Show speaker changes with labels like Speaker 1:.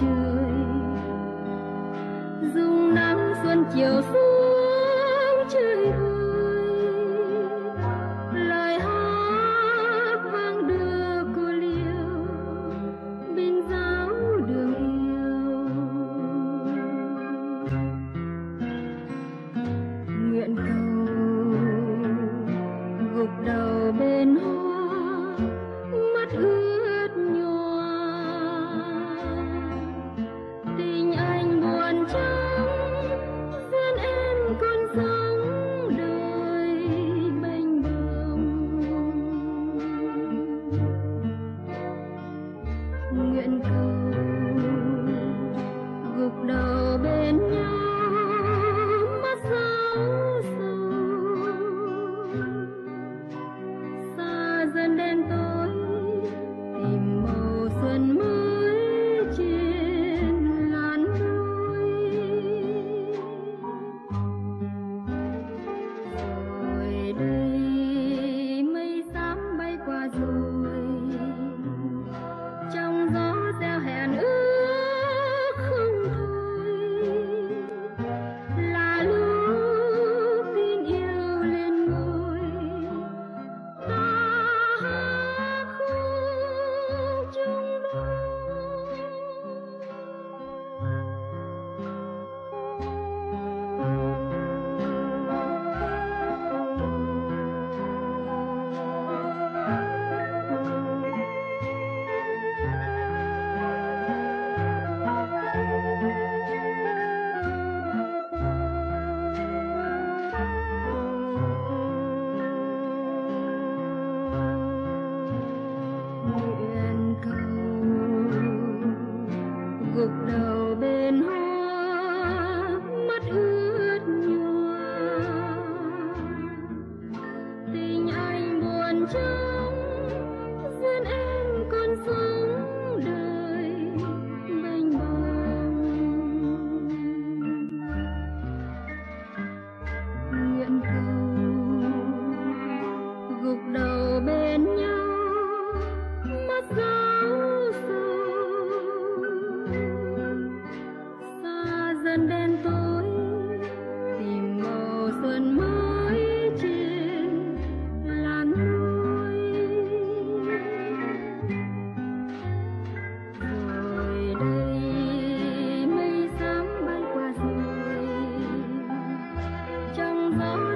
Speaker 1: trời. Dùng nắng xuân chiều xuống vườn mới trên là núi. Rồi đây mây sám bay qua rồi trong gió